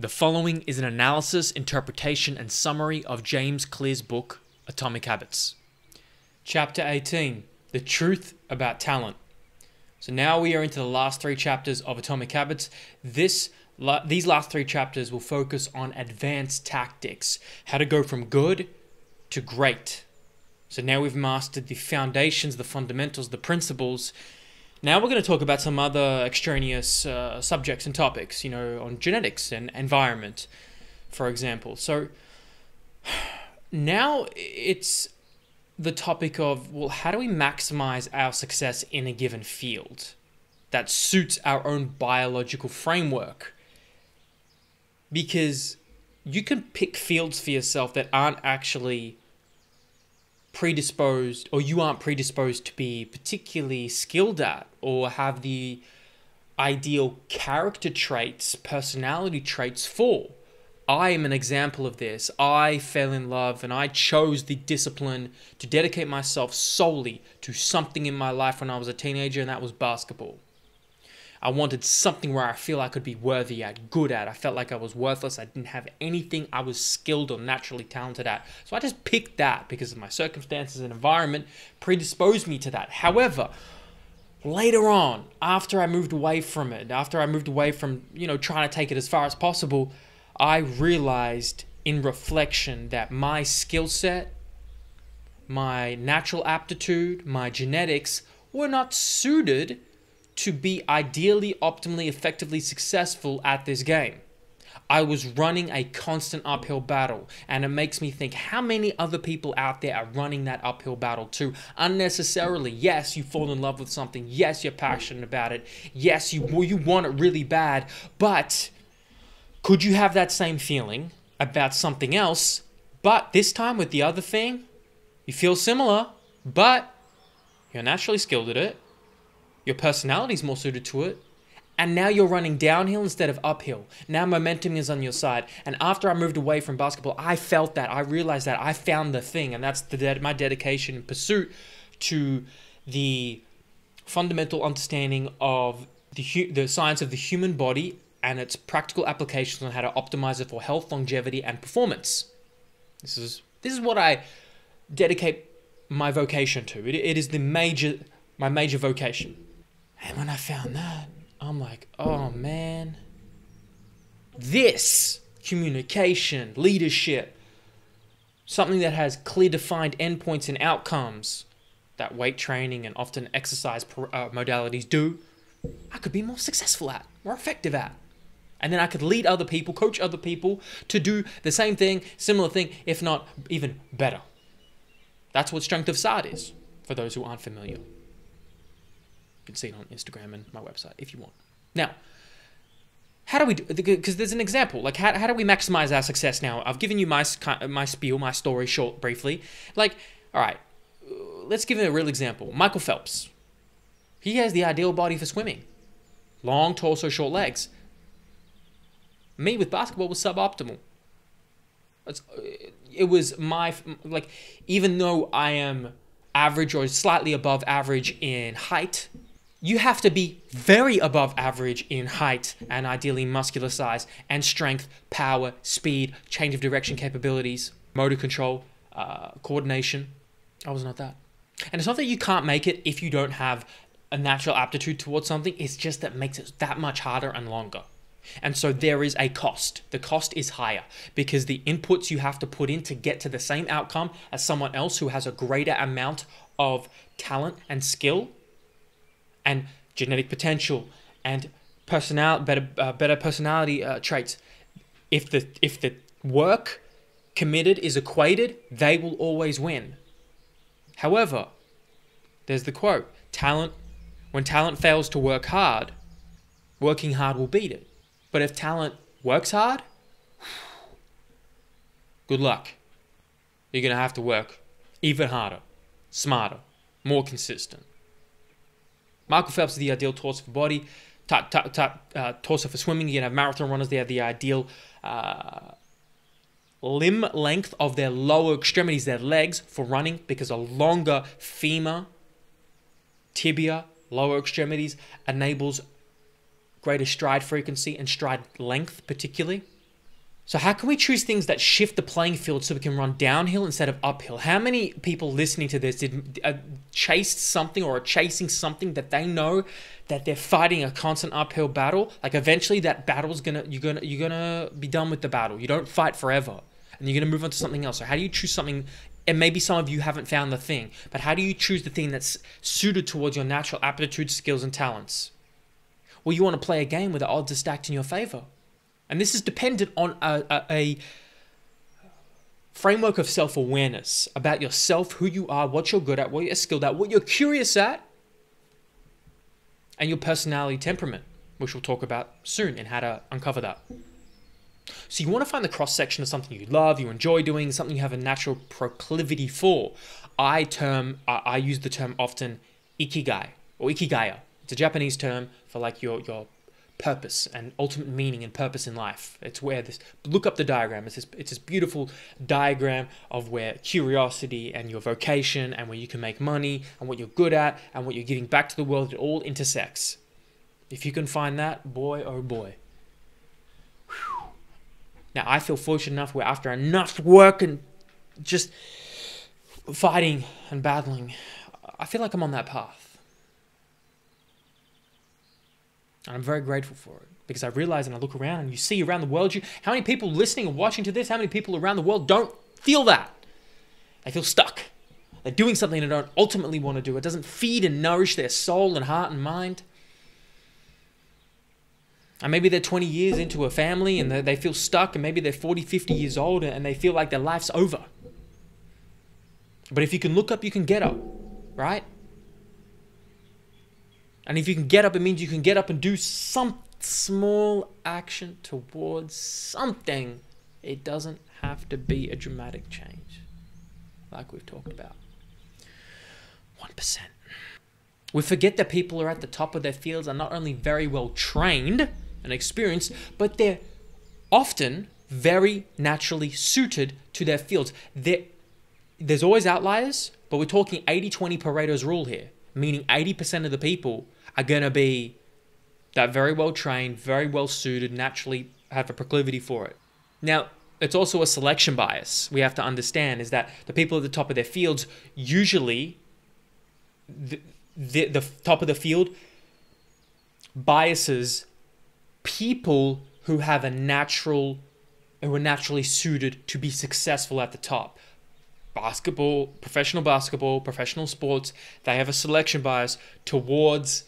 The following is an analysis, interpretation, and summary of James Clear's book, Atomic Habits. Chapter 18 The Truth About Talent. So now we are into the last three chapters of Atomic Habits. This these last three chapters will focus on advanced tactics, how to go from good to great. So now we've mastered the foundations, the fundamentals, the principles. Now we're going to talk about some other extraneous uh, subjects and topics, you know, on genetics and environment, for example. So now it's the topic of, well, how do we maximize our success in a given field that suits our own biological framework? Because you can pick fields for yourself that aren't actually predisposed or you aren't predisposed to be particularly skilled at or have the ideal character traits, personality traits for. I am an example of this. I fell in love and I chose the discipline to dedicate myself solely to something in my life when I was a teenager, and that was basketball. I wanted something where I feel I could be worthy at, good at. I felt like I was worthless. I didn't have anything I was skilled or naturally talented at. So I just picked that because of my circumstances and environment predisposed me to that. However, later on, after I moved away from it, after I moved away from, you know, trying to take it as far as possible, I realized in reflection that my skill set, my natural aptitude, my genetics were not suited to be ideally, optimally, effectively successful at this game. I was running a constant uphill battle, and it makes me think how many other people out there are running that uphill battle too unnecessarily. Yes, you fall in love with something. Yes, you're passionate about it. Yes, you you want it really bad, but could you have that same feeling about something else, but this time with the other thing, you feel similar, but you're naturally skilled at it your personality's more suited to it. And now you're running downhill instead of uphill. Now momentum is on your side. And after I moved away from basketball, I felt that. I realized that. I found the thing. And that's the, my dedication and pursuit to the fundamental understanding of the, the science of the human body and its practical applications on how to optimize it for health, longevity, and performance. This is, this is what I dedicate my vocation to. it, it is the major, my major vocation. And when I found that, I'm like, oh man, this communication, leadership, something that has clear defined endpoints and outcomes that weight training and often exercise uh, modalities do, I could be more successful at, more effective at. And then I could lead other people, coach other people to do the same thing, similar thing, if not even better. That's what Strength of SARD is, for those who aren't familiar can see it on Instagram and my website if you want. Now, how do we do because there's an example like how, how do we maximize our success now? I've given you my my spiel my story short briefly. Like all right let's give a real example. Michael phelps. He has the ideal body for swimming. Long torso short legs. Me with basketball was suboptimal. It's, it was my like even though i am average or slightly above average in height you have to be very above average in height and ideally muscular size and strength, power, speed, change of direction capabilities, motor control, uh, coordination. I was not that. And it's not that you can't make it if you don't have a natural aptitude towards something, it's just that makes it that much harder and longer. And so there is a cost. The cost is higher because the inputs you have to put in to get to the same outcome as someone else who has a greater amount of talent and skill and genetic potential and personal better uh, better personality uh, traits. If the if the work committed is equated, they will always win. However, there's the quote: talent when talent fails to work hard, working hard will beat it. But if talent works hard, good luck. You're going to have to work even harder, smarter, more consistent. Michael Phelps is the ideal torso for body, uh, torso for swimming. You can have marathon runners, they have the ideal uh, limb length of their lower extremities, their legs, for running because a longer femur, tibia, lower extremities enables greater stride frequency and stride length, particularly. So, how can we choose things that shift the playing field so we can run downhill instead of uphill? How many people listening to this did uh, chased something or are chasing something that they know that they're fighting a constant uphill battle? Like eventually, that battle's gonna you're gonna you're gonna be done with the battle. You don't fight forever, and you're gonna move on to something else. So, how do you choose something? And maybe some of you haven't found the thing, but how do you choose the thing that's suited towards your natural aptitude, skills, and talents? Well, you want to play a game where the odds are stacked in your favor. And this is dependent on a, a, a framework of self awareness about yourself, who you are, what you're good at, what you're skilled at, what you're curious at, and your personality temperament, which we'll talk about soon and how to uncover that. So you want to find the cross section of something you love, you enjoy doing, something you have a natural proclivity for. I term I, use the term often ikigai or ikigaya. It's a Japanese term for like your your purpose and ultimate meaning and purpose in life. It's where this look up the diagram. It's this it's this beautiful diagram of where curiosity and your vocation and where you can make money and what you're good at and what you're giving back to the world it all intersects. If you can find that, boy oh boy. Now I feel fortunate enough where after enough work and just fighting and battling, I feel like I'm on that path. And I'm very grateful for it because I realize and I look around and you see around the world, you, how many people listening and watching to this, how many people around the world don't feel that? They feel stuck. They're doing something they don't ultimately want to do. It doesn't feed and nourish their soul and heart and mind. And maybe they're 20 years into a family and they feel stuck, and maybe they're 40, 50 years old and they feel like their life's over. But if you can look up, you can get up, right? And if you can get up, it means you can get up and do some small action towards something. It doesn't have to be a dramatic change, like we've talked about. 1%. We forget that people are at the top of their fields are not only very well trained and experienced, but they're often very naturally suited to their fields. They're, there's always outliers, but we're talking 80 20 Pareto's rule here, meaning 80% of the people are going to be that very well trained, very well suited, naturally have a proclivity for it. Now, it's also a selection bias we have to understand is that the people at the top of their fields usually the, the, the top of the field biases people who have a natural who are naturally suited to be successful at the top basketball professional basketball professional sports they have a selection bias towards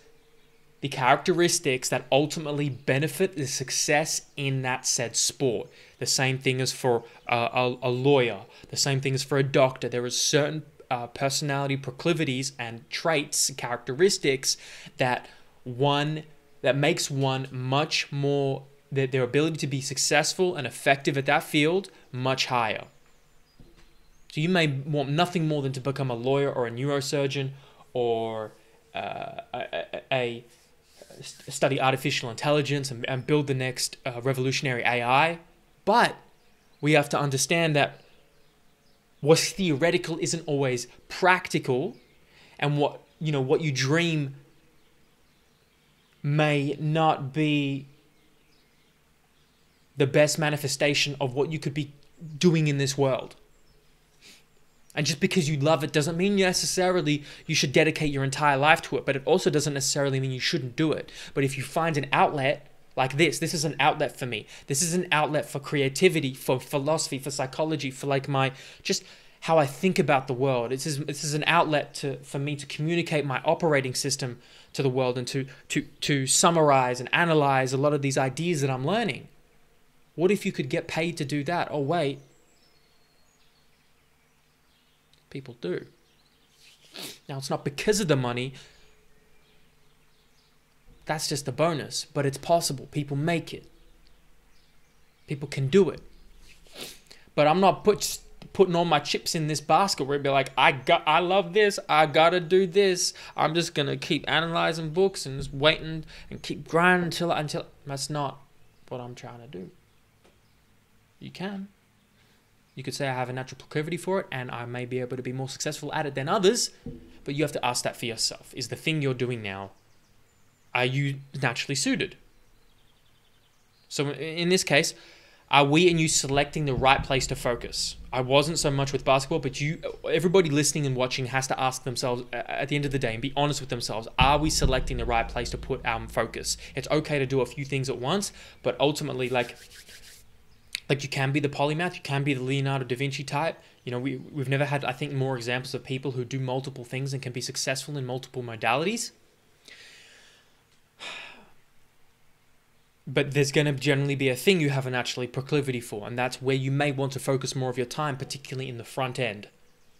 the characteristics that ultimately benefit the success in that said sport. The same thing as for a, a, lawyer, the same thing as for a doctor. There are certain uh, personality proclivities and traits, characteristics that one that makes one much more that their ability to be successful and effective at that field much higher. So you may want nothing more than to become a lawyer or a neurosurgeon or uh, a, a study artificial intelligence and, and build the next uh, revolutionary AI. But we have to understand that what's theoretical isn't always practical, and what you know what you dream may not be the best manifestation of what you could be doing in this world. And just because you love it doesn't mean necessarily you should dedicate your entire life to it, but it also doesn't necessarily mean you shouldn't do it. But if you find an outlet like this, this is an outlet for me. This is an outlet for creativity, for philosophy, for psychology, for like my just how I think about the world. This is this is an outlet to for me to communicate my operating system to the world and to to to summarize and analyze a lot of these ideas that I'm learning. What if you could get paid to do that? Oh wait, People do. Now, it's not because of the money. That's just a bonus, but it's possible. People make it. People can do it. But I'm not put, putting all my chips in this basket where it'd be like, I got, I love this. I gotta do this. I'm just gonna keep analyzing books and just waiting and keep grinding until until. That's not what I'm trying to do. You can. You could say I have a natural proclivity for it and I may be able to be more successful at it than others, but you have to ask that for yourself. Is the thing you're doing now, are you naturally suited? So in this case, Are we and you selecting the right place to focus? I wasn't so much with basketball, but you, everybody listening and watching has to ask themselves at the end of the day and be honest with themselves: Are we selecting the right place to put our focus? It's okay to do a few things at once, but ultimately, like, like you can be the polymath, you can be the Leonardo da Vinci type. You know, we we've never had, I think, more examples of people who do multiple things and can be successful in multiple modalities. but there's going to generally be a thing you have a naturally proclivity for, and that's where you may want to focus more of your time, particularly in the front end.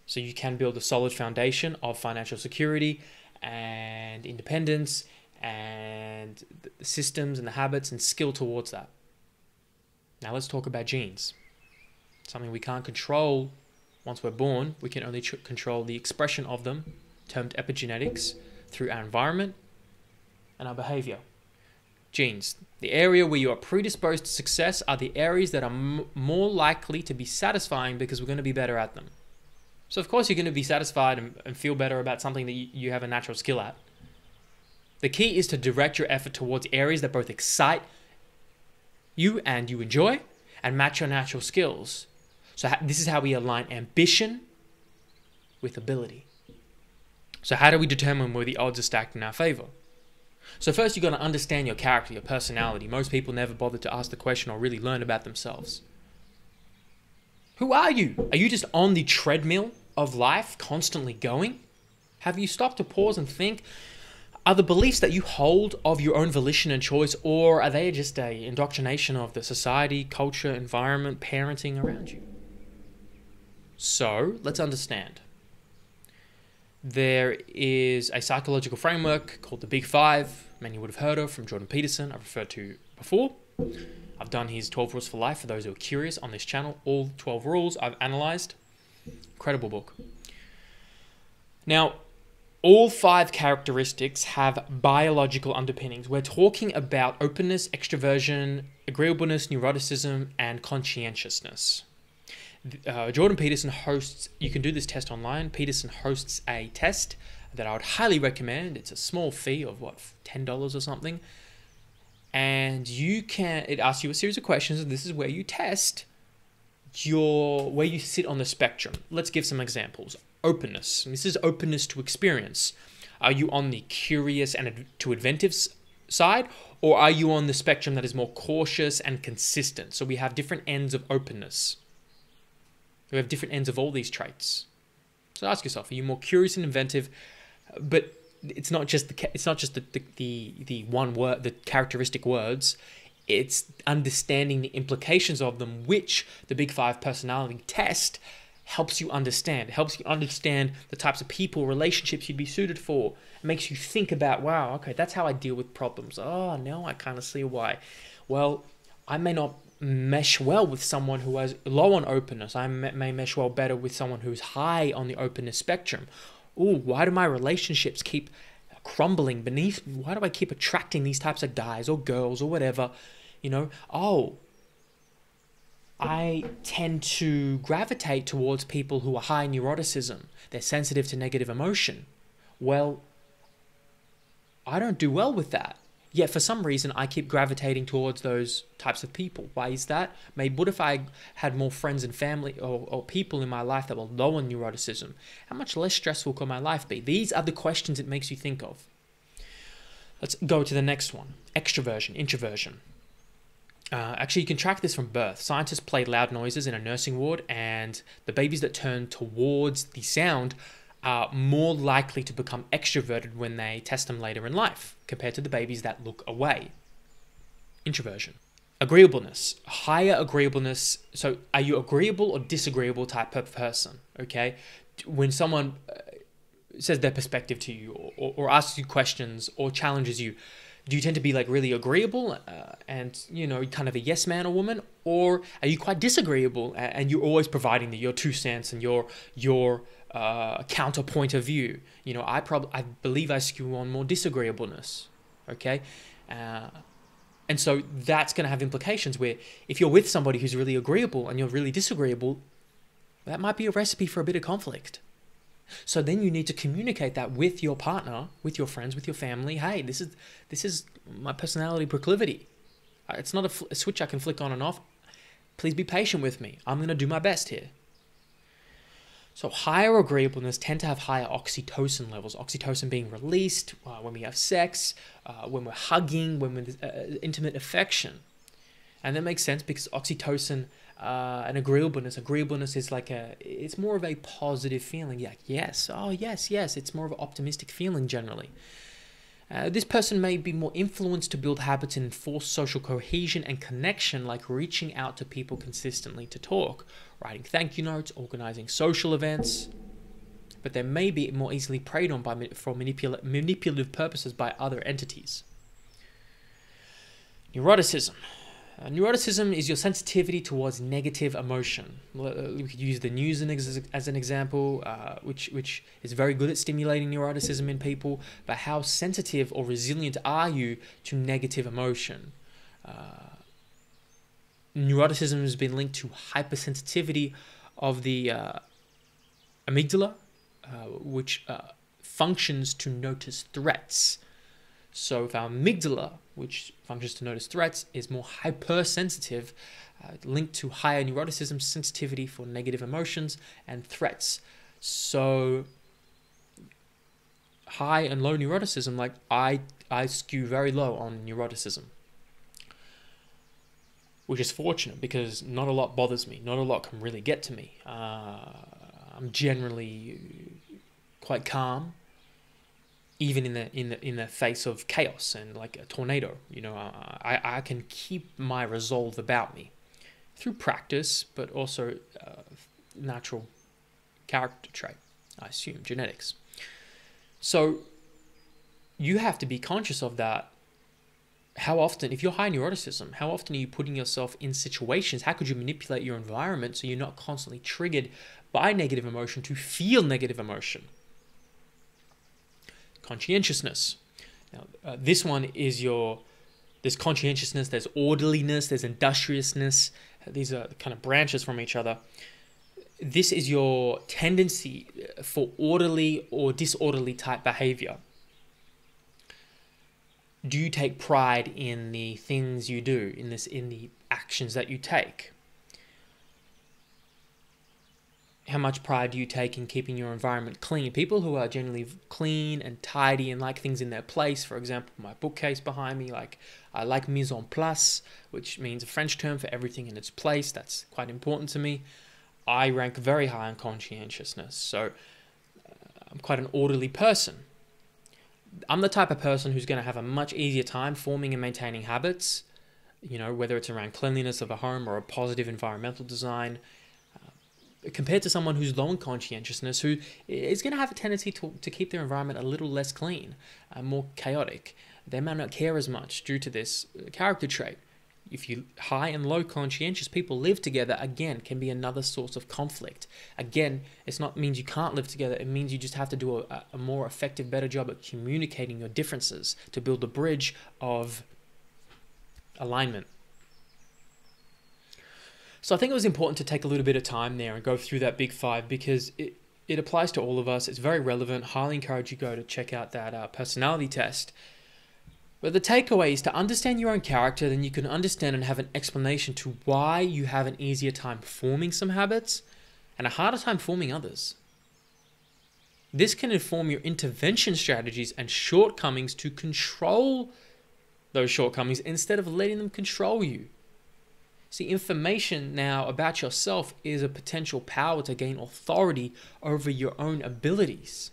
So you can build a solid foundation of financial security and independence and the systems and the habits and skill towards that. Now let's talk about genes. Something we can't control once we're born, we can only control the expression of them, termed epigenetics, through our environment and our behavior. Genes. The area where you are predisposed to success are the areas that are more likely to be satisfying because we're going to be better at them. So, of course, you're going to be satisfied and, and feel better about something that you have a natural skill at. The key is to direct your effort towards areas that both excite you and you enjoy and match your natural skills. So, this is how we align ambition with ability. So, how do we determine where the odds are stacked in our favor? So first you've got to understand your character, your personality. Most people never bother to ask the question or really learn about themselves. Who are you? Are you just on the treadmill of life, constantly going? Have you stopped to pause and think? Are the beliefs that you hold of your own volition and choice, or are they just a indoctrination of the society, culture, environment, parenting around you? So let's understand there is a psychological framework called the Big Five. Many would have heard of from Jordan Peterson. I've referred to before. I've done his 12 Rules for Life for those who are curious on this channel. All 12 rules I've analyzed. Incredible book. Now, all five characteristics have biological underpinnings. We're talking about openness, extroversion, agreeableness, neuroticism, and conscientiousness uh, Jordan Peterson hosts, you can do this test online. Peterson hosts a test that I would highly recommend. It's a small fee of what, $10 or something. And you can, it asks you a series of questions, and this is where you test your, where you sit on the spectrum. Let's give some examples. Openness. This is openness to experience. Are you on the curious and to inventive side, or are you on the spectrum that is more cautious and consistent? So we have different ends of openness. We have different ends of all these traits. So ask yourself: Are you more curious and inventive? But it's not just the it's not just the the, the, the one word the characteristic words. It's understanding the implications of them, which the Big Five personality test helps you understand. It helps you understand the types of people, relationships you'd be suited for. It makes you think about, wow, okay, that's how I deal with problems. Oh, now I kind of see why. Well, I may not mesh well with someone who has low on openness. I may mesh well better with someone who's high on the openness spectrum. Oh, why do my relationships keep crumbling beneath? Why do I keep attracting these types of guys or girls or whatever? You know, oh, I tend to gravitate towards people who are high neuroticism. They're sensitive to negative emotion. Well, I don't do well with that. Yet for some reason, I keep gravitating towards those types of people. Why is that? Maybe what if I had more friends and family or, or people in my life that were low on neuroticism? How much less stressful could my life be? These are the questions it makes you think of. Let's go to the next one extroversion, introversion. Uh, actually, you can track this from birth. Scientists play loud noises in a nursing ward, and the babies that turn towards the sound are more likely to become extroverted when they test them later in life compared to the babies that look away. Introversion. Agreeableness. Higher agreeableness. So, are you agreeable or disagreeable type of person? Okay. When someone uh, says their perspective to you or, or asks you questions or challenges you, do you tend to be like really agreeable uh, and you know kind of a yes man or woman or are you quite disagreeable and you're always providing the, your two cents and your your uh, counterpoint of view. You know, I probably I believe I skew on more disagreeableness. Okay, uh, and so that's going to have implications where if you're with somebody who's really agreeable and you're really disagreeable, that might be a recipe for a bit of conflict. So then you need to communicate that with your partner, with your friends, with your family. Hey, this is this is my personality proclivity. Uh, it's not a, fl- a switch I can flick on and off. Please be patient with me. I'm going to do my best here. So higher agreeableness tend to have higher oxytocin levels. Oxytocin being released uh, when we have sex, uh, when we're hugging, when we're uh, intimate affection, and that makes sense because oxytocin uh, and agreeableness. Agreeableness is like a, it's more of a positive feeling. Yeah, yes, oh yes, yes. It's more of an optimistic feeling generally. Uh, this person may be more influenced to build habits and enforce social cohesion and connection, like reaching out to people consistently to talk, writing thank you notes, organizing social events. But they may be more easily preyed on by for manipula- manipulative purposes by other entities. Neuroticism. Uh, neuroticism is your sensitivity towards negative emotion. Uh, we could use the news as an example, uh, which which is very good at stimulating neuroticism in people. But how sensitive or resilient are you to negative emotion? Uh, neuroticism has been linked to hypersensitivity of the uh, amygdala, uh, which functions to notice threats. So if our amygdala, which functions to notice threats, is more hypersensitive, uh, linked to higher neuroticism, sensitivity for negative emotions and threats. So high and low neuroticism, like I, I skew very low on neuroticism. Which is fortunate because not a lot bothers me. Not a lot can really get to me. Uh, I'm generally quite calm even in the in the in the face of chaos and like a tornado you know i i can keep my resolve about me through practice but also uh, natural character trait i assume genetics. So you have to be conscious of that. How often if you're high in neuroticism how often are you putting yourself in situations how could you manipulate your environment so you're not constantly triggered by negative emotion to feel negative emotion conscientiousness. Now, uh, this one is your there's conscientiousness, there's orderliness, there's industriousness. These are kind of branches from each other. This is your tendency for orderly or disorderly type behavior. Do you take pride in the things you do, in this in the actions that you take? How much pride do you take in keeping your environment clean? People who are generally clean and tidy and like things in their place, for example, my bookcase behind me, like I like mise en place, which means a French term for everything in its place. That's quite important to me. I rank very high on conscientiousness, so uh, I'm quite an orderly person. I'm the type of person who's going to have a much easier time forming and maintaining habits, you know, whether it's around cleanliness of a home or a positive environmental design compared to someone who's low in conscientiousness, who is going to have a tendency to, to keep their environment a little less clean, uh, more chaotic. They may not care as much due to this uh, character trait. If you high and low conscientious people live together, again, can be another source of conflict. Again, it's not means you can't live together. It means you just have to do a, a more effective, better job at communicating your differences to build a bridge of alignment. So I think it was important to take a little bit of time there and go through that big five because it, it applies to all of us. It's very relevant. Highly encourage you go to check out that uh, personality test. But the takeaway is to understand your own character, then you can understand and have an explanation to why you have an easier time forming some habits and a harder time forming others. This can inform your intervention strategies and shortcomings to control those shortcomings instead of letting them control you. See, information now about yourself is a potential power to gain authority over your own abilities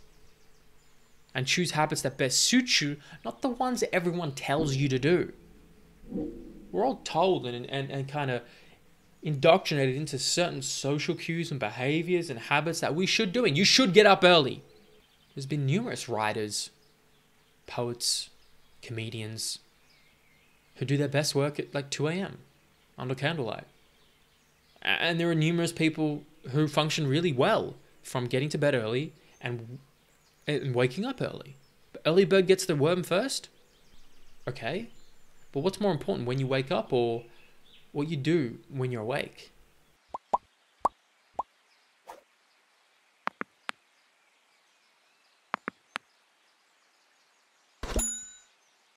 and choose habits that best suit you, not the ones that everyone tells you to do. We're all told and, and, and kind of indoctrinated into certain social cues and behaviors and habits that we should do. And you should get up early. There's been numerous writers, poets, comedians who do their best work at like 2 a.m under candlelight. And there are numerous people who function really well from getting to bed early and, and waking up early. But early bird gets the worm first? Okay. But what's more important, when you wake up or what you do when you're awake?